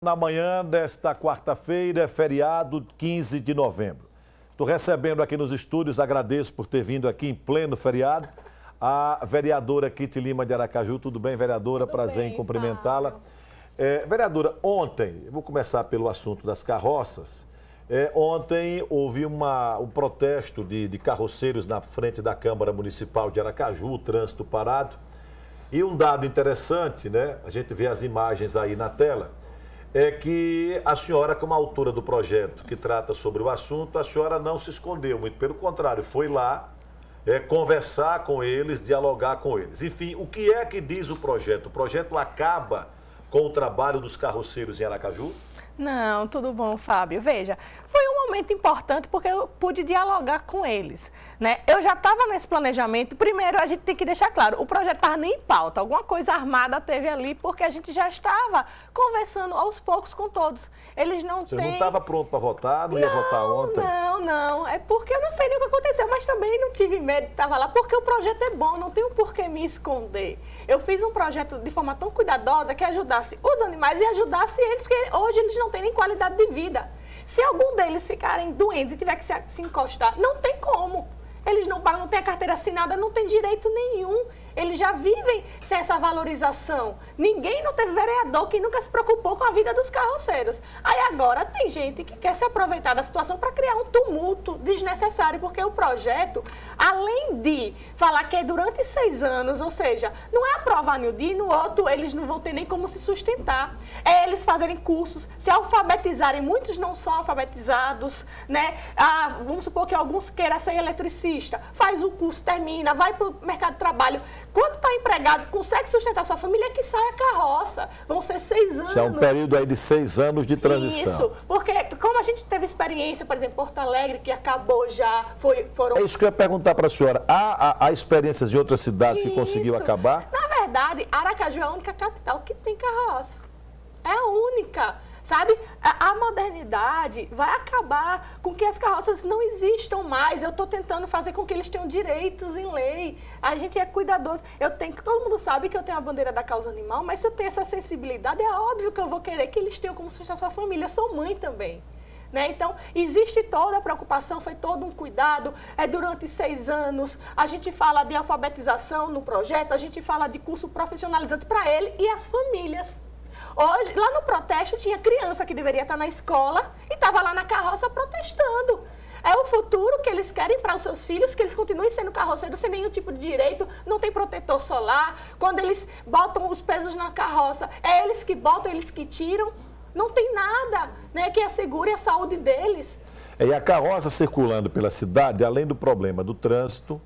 Na manhã desta quarta-feira, feriado 15 de novembro. Estou recebendo aqui nos estúdios, agradeço por ter vindo aqui em pleno feriado, a vereadora Kitty Lima de Aracaju. Tudo bem, vereadora? Tudo Prazer bem, em cumprimentá-la. É, vereadora, ontem, vou começar pelo assunto das carroças. É, ontem houve uma, um protesto de, de carroceiros na frente da Câmara Municipal de Aracaju, o trânsito parado. E um dado interessante, né? A gente vê as imagens aí na tela é que a senhora, como autora do projeto que trata sobre o assunto, a senhora não se escondeu, muito pelo contrário, foi lá é, conversar com eles, dialogar com eles. Enfim, o que é que diz o projeto? O projeto acaba com o trabalho dos carroceiros em Aracaju? Não, tudo bom, Fábio. Veja, foi momento importante porque eu pude dialogar com eles. Né? Eu já estava nesse planejamento. Primeiro, a gente tem que deixar claro, o projeto estava nem em pauta. Alguma coisa armada teve ali, porque a gente já estava conversando aos poucos com todos. Eles não Você têm... não estava pronto para votar? Não, não, ia votar ontem? Não, não. É porque eu não sei nem o que aconteceu, mas também não tive medo de estar lá, porque o projeto é bom, não tenho por que me esconder. Eu fiz um projeto de forma tão cuidadosa que ajudasse os animais e ajudasse eles, porque hoje eles não têm nem qualidade de vida. Se algum deles ficarem doentes e tiver que se, se encostar, não tem como. Eles não pagam, não têm a carteira assinada, não tem direito nenhum. Eles já vivem sem essa valorização. Ninguém não teve vereador que nunca se preocupou com a vida dos carroceiros. Aí agora tem gente que quer se aproveitar da situação para criar um tumulto desnecessário, porque o projeto, além de falar que é durante seis anos, ou seja, não é aprovar no dia e no outro eles não vão ter nem como se sustentar. É eles fazerem cursos, se alfabetizarem, muitos não são alfabetizados, né? Ah, vamos supor que alguns queiram ser eletricista, faz o curso, termina, vai para o mercado de trabalho quando está empregado, consegue sustentar sua família, é que sai a carroça. Vão ser seis anos. Isso é um período aí de seis anos de transição. Isso, porque como a gente teve experiência, por exemplo, Porto Alegre, que acabou já, foi, foram... É isso que eu ia perguntar para a senhora. Há, há, há, experiências de outras cidades isso. que conseguiu acabar? Na verdade, Aracaju é a única capital que tem carroça. É a única. Sabe? A, modernidade vai acabar com que as carroças não existam mais. Eu estou tentando fazer com que eles tenham direitos em lei. A gente é cuidadoso. Eu tenho, todo mundo sabe que eu tenho a bandeira da causa animal, mas se eu tenho essa sensibilidade, é óbvio que eu vou querer que eles tenham como sustentar sua família. Eu sou mãe também. Né? Então, existe toda a preocupação, foi todo um cuidado. É durante seis anos, a gente fala de alfabetização no projeto, a gente fala de curso profissionalizante para ele e as famílias. Hoje, lá no protesto, tinha criança que deveria estar na escola e estava lá na carroça protestando. É o futuro que eles querem para os seus filhos, que eles continuem sendo carroceiros sem nenhum tipo de direito, não tem protetor solar. Quando eles botam os pesos na carroça, é eles que botam, eles que tiram. Não tem nada né, que assegure a saúde deles. E a carroça circulando pela cidade, além do problema do trânsito,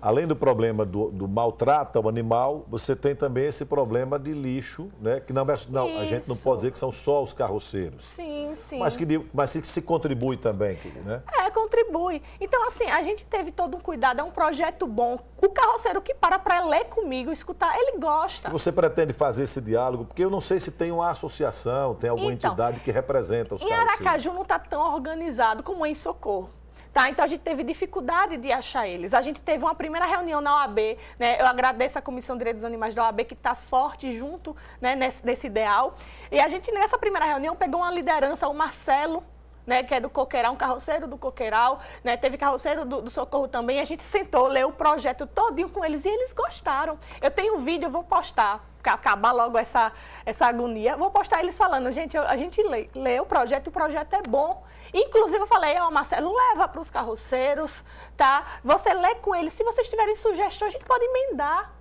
além do problema do, do, maltrato ao animal, você tem também esse problema de lixo, né? Que não, não a gente não pode dizer que são só os carroceiros. Sim, sim. Mas que, mas que se contribui também, né? É, contribui. Então, assim, a gente teve todo um cuidado, é um projeto bom. O carroceiro que para para ler comigo, escutar, ele gosta. Você pretende fazer esse diálogo? Porque eu não sei se tem uma associação, tem alguma então, entidade que representa os carroceiros. Em Aracaju não está tão organizado como em Socorro. Tá? Então a gente teve dificuldade de achar eles. A gente teve uma primeira reunião na OAB, né? Eu agradeço a Comissão de Direitos dos Animais da OAB que está forte junto né, nesse, nesse ideal. E a gente, nessa primeira reunião, pegou uma liderança, o Marcelo, né, que é do Coqueiral, um carroceiro do Coqueiral, né, teve carroceiro do, do, Socorro também, a gente sentou, leu o projeto todinho com eles e eles gostaram. Eu tenho um vídeo, eu vou postar, acabar logo essa, essa agonia, vou postar eles falando, gente, eu, a gente lê, lê o projeto, o projeto é bom. Inclusive eu falei, ó, oh, Marcelo, leva para os carroceiros, tá? Você lê com eles, se vocês tiverem sugestões, a gente pode emendar.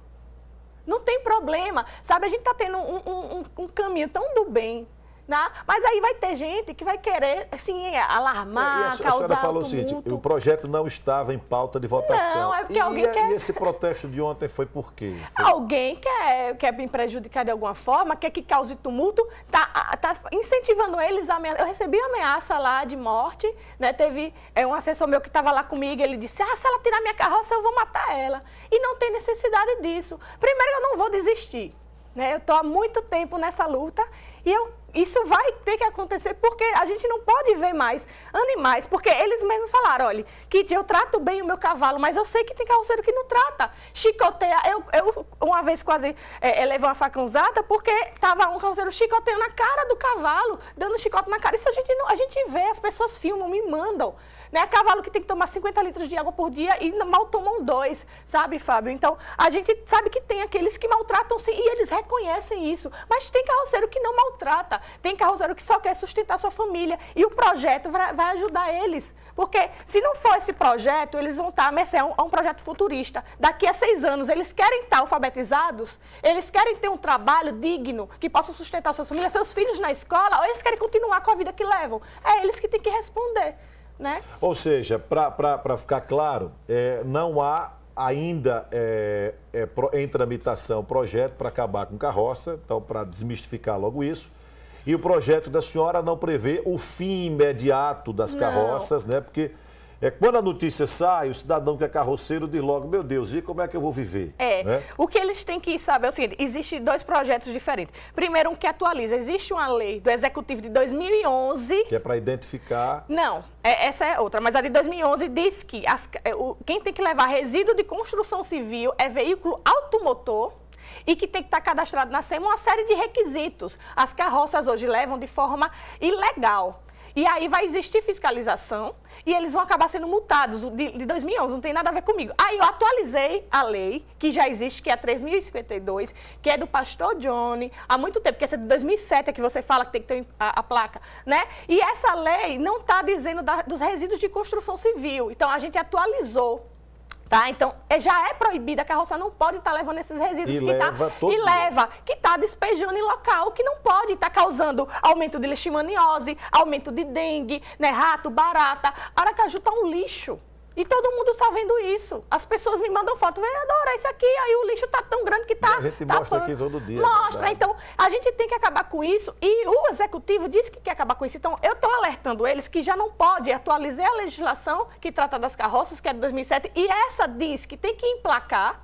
Não tem problema, sabe? A gente está tendo um, um, um caminho tão do bem, né? Mas aí vai ter gente que vai querer, assim, alarmar, é, a, causar A senhora falou o seguinte, o projeto não estava em pauta de votação. Não, é porque e, alguém e, quer... E esse protesto de ontem foi por quê? Foi... Alguém quer, quer me prejudicar de alguma forma, quer que cause tumulto, tá, tá incentivando eles a ameaça. Eu recebi ameaça lá de morte, né? Teve é, um assessor meu que estava lá comigo, ele disse, ah, se ela tirar minha carroça, eu vou matar ela. E não tem necessidade disso. Primeiro, eu não vou desistir. Né? Eu estou há muito tempo nessa luta e eu isso vai ter que acontecer porque a gente não pode ver mais animais, porque eles mesmos falaram, olha, que eu trato bem o meu cavalo, mas eu sei que tem carroceiro que não trata. Chicoteia, eu, eu uma vez quase é, levei uma facãozada porque tava um carroceiro chicoteando na cara do cavalo, dando chicote na cara. Isso a gente, não, a gente vê, as pessoas filmam, me mandam. Né? Cavalo que tem que tomar 50 litros de água por dia e mal tomam dois, sabe, Fábio? Então, a gente sabe que tem aqueles que maltratam sim e eles reconhecem isso. Mas tem carroceiro que não maltrata, tem carroceiro que só quer sustentar sua família. E o projeto vai, ajudar eles. Porque se não for esse projeto, eles vão estar mercê a um, a um projeto futurista. Daqui a seis anos, eles querem estar alfabetizados, eles querem ter um trabalho digno, que possa sustentar suas famílias, seus filhos na escola, ou eles querem continuar com a vida que levam. É eles que têm que responder. Né? Ou seja, para ficar claro, é, não há ainda é, é, em tramitação projeto para acabar com carroça, então para desmistificar logo isso. E o projeto da senhora não prevê o fim imediato das não. carroças, né? Porque é, quando a notícia sai, o cidadão que é carroceiro diz logo, meu Deus, e como é que eu vou viver? É, né? o que eles têm que saber é o seguinte, existem dois projetos diferentes. Primeiro, um que atualiza, existe uma lei do Executivo de 2011... Que é para identificar... Não, é, essa é outra, mas a de 2011 diz que as, é, o, quem tem que levar resíduo de construção civil é veículo automotor, e que tem que estar cadastrado na SEMA uma série de requisitos. As carroças hoje levam de forma ilegal. E aí vai existir fiscalização e eles vão acabar sendo multados de, de 2011, não tem nada a ver comigo. Aí eu atualizei a lei, que já existe, que é a 3052, que é do pastor Johnny, há muito tempo, que essa é de 2007, é que você fala que tem que ter a, a placa, né? E essa lei não está dizendo da, dos resíduos de construção civil. Então a gente atualizou Tá? Então, é, já é proibida, a carroça não pode estar tá levando esses resíduos e que leva tá, e leva, que está despejando em local que não pode, está causando aumento de leishmaniose, aumento de dengue, né, rato, barata. Aracaju está um lixo. E todo mundo está vendo isso. As pessoas me mandam foto, vereadora, isso aqui, aí o lixo está tão grande que está. A gente tá mostra aqui todo dia. Mostra. Então, a gente tem que acabar com isso. E o executivo disse que quer acabar com isso. Então, eu estou alertando eles que já não pode. Atualizar a legislação que trata das carroças, que é de 2007, e essa diz que tem que emplacar.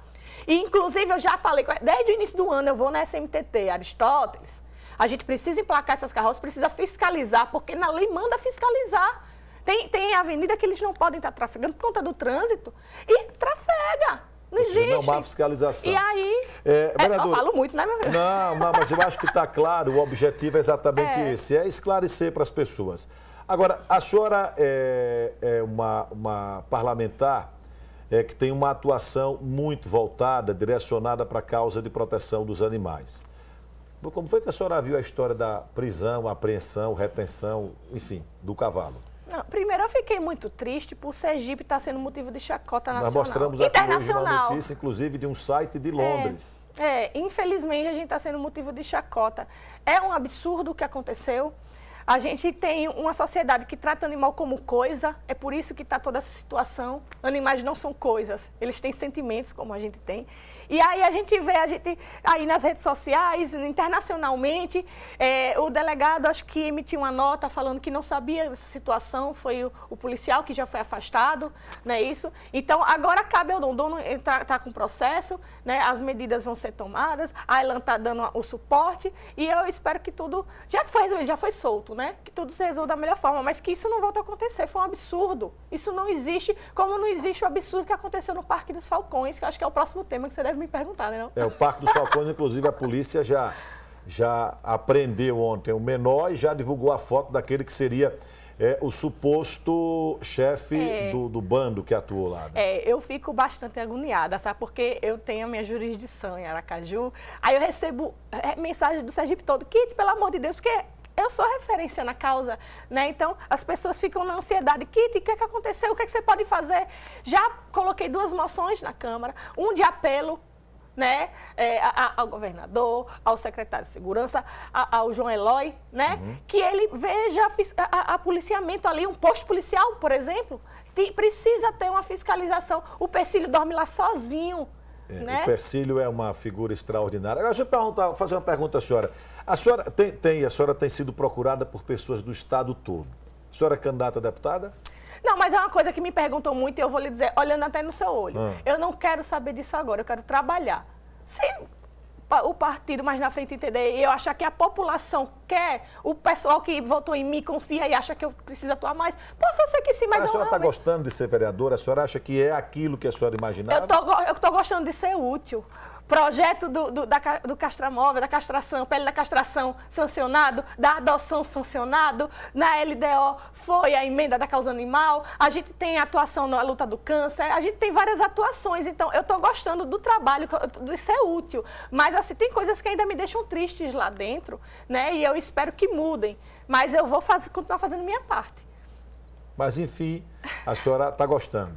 E, inclusive, eu já falei, desde o início do ano, eu vou na SMTT, Aristóteles. A gente precisa emplacar essas carroças, precisa fiscalizar, porque na lei manda fiscalizar. Tem, tem avenida que eles não podem estar trafegando por conta do trânsito e trafega. Não existe. Não, má fiscalização. E aí, é, é, eu falo muito, né, meu filho? Não, não, mas eu acho que está claro, o objetivo é exatamente é. esse, é esclarecer para as pessoas. Agora, a senhora é, é uma, uma parlamentar é, que tem uma atuação muito voltada, direcionada para a causa de proteção dos animais. Como foi que a senhora viu a história da prisão, apreensão, retenção, enfim, do cavalo? Não, primeiro, eu fiquei muito triste por Sergipe estar sendo motivo de chacota nacional. Nós mostramos aqui uma notícia, inclusive, de um site de Londres. É, é infelizmente a gente está sendo motivo de chacota. É um absurdo o que aconteceu. A gente tem uma sociedade que trata animal como coisa, é por isso que está toda essa situação. Animais não são coisas, eles têm sentimentos como a gente tem. E aí a gente vê, a gente aí nas redes sociais, internacionalmente, é, o delegado acho que emitiu uma nota falando que não sabia dessa situação, foi o, o policial que já foi afastado, não é isso? Então agora cabe ao dono, está tá com processo, né? As medidas vão ser tomadas, a Elan está dando o suporte e eu espero que tudo já foi resolvido, já foi solto, né? Que tudo se resolva da melhor forma, mas que isso não volte a acontecer, foi um absurdo. Isso não existe, como não existe o absurdo que aconteceu no Parque dos Falcões, que eu acho que é o próximo tema que você deve me perguntar, né? Não? É, o Parque dos Falcões, inclusive, a polícia já, já apreendeu ontem o menor e já divulgou a foto daquele que seria é, o suposto chefe é, do, do, bando que atuou lá. Né? É, eu fico bastante agoniada, sabe? Porque eu tenho a minha jurisdição em Aracaju, aí eu recebo é, mensagem do Sergipe todo, Kit, pelo amor de Deus, porque eu sou referência na causa, né? Então, as pessoas ficam na ansiedade. Kitty, o que, é que aconteceu? O que, é que você pode fazer? Já coloquei duas moções na Câmara, um de apelo, né, é, ao governador, ao secretário de segurança, ao João Eloy, né, uhum. que ele veja a, a, policiamento ali, um posto policial, por exemplo, precisa ter uma fiscalização. O Persílio dorme lá sozinho, é, né? O Persílio é uma figura extraordinária. Agora, deixa eu perguntar, fazer uma pergunta à senhora. A senhora tem, tem, a senhora tem sido procurada por pessoas do estado todo. A senhora é candidata a deputada? Não, mas é uma coisa que me perguntou muito e eu vou lhe dizer, olhando até no seu olho. Ah. Eu não quero saber disso agora, eu quero trabalhar. Se o partido mais na frente entender e eu achar que a população quer, o pessoal que votou em mim confia e acha que eu preciso atuar mais, possa ser que sim, mas, mas a senhora está realmente... gostando de ser vereadora? A senhora acha que é aquilo que a senhora imaginava? Eu estou gostando de ser útil projeto do, do, da, do castramóvel, da castração, pele da castração sancionado, da adoção sancionado, na LDO foi a emenda da causa animal, a gente tem atuação na luta do câncer, a gente tem várias atuações, então eu estou gostando do trabalho, de ser útil, mas assim, tem coisas que ainda me deixam tristes lá dentro, né, e eu espero que mudem, mas eu vou fazer, continuar fazendo minha parte. Mas enfim, a senhora está gostando.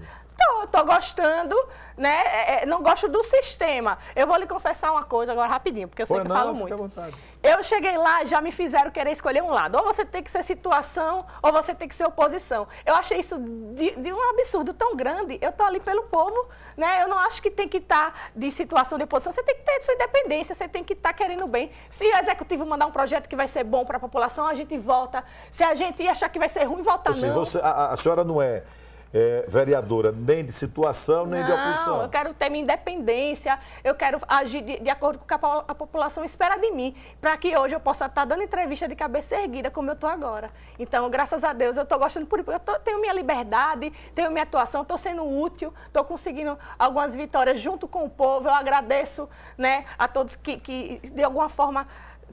Tô, gostando, né? É, é, não gosto do sistema. Eu vou lhe confessar uma coisa agora rapidinho, porque eu sei Pô, que não, eu falo muito. À vontade. Eu cheguei lá já me fizeram querer escolher um lado. Ou você tem que ser situação, ou você tem que ser oposição. Eu achei isso de, de um absurdo tão grande. Eu tô ali pelo povo, né? Eu não acho que tem que estar tá de situação de oposição. Você tem que ter sua independência, você tem que estar tá querendo bem. Se o executivo mandar um projeto que vai ser bom para a população, a gente vota. Se a gente achar que vai ser ruim, vota seja, não. Você, a, a senhora não é é, vereadora nem de situação, nem não, de oposição. eu quero ter minha independência, eu quero agir de, de acordo com o que a, a, população espera de mim, para que hoje eu possa estar dando entrevista de cabeça erguida, como eu estou agora. Então, graças a Deus, eu estou gostando por eu tô, tenho minha liberdade, tenho minha atuação, estou sendo útil, estou conseguindo algumas vitórias junto com o povo, eu agradeço né, a todos que, que de alguma forma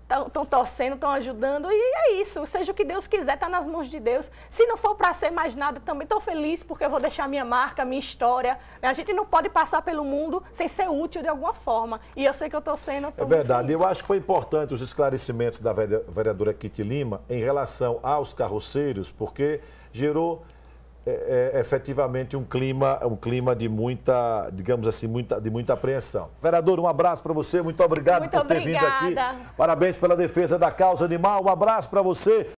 estão torcendo, estão ajudando, e é isso. Seja o que Deus quiser, está nas mãos de Deus. Se não for para ser mais nada, também estou feliz porque eu vou deixar minha marca, minha história. A gente não pode passar pelo mundo sem ser útil de alguma forma. E eu sei que eu estou sendo. é verdade. Eu acho que foi importante os esclarecimentos da vereadora Kitty Lima em relação aos carroceiros, porque gerou é, é, efetivamente um clima, um clima de muita, digamos assim, muita, de muita apreensão. Vereador, um abraço para você, muito obrigado muito por ter obrigada. vindo aqui. Parabéns pela defesa da causa animal, um abraço para você.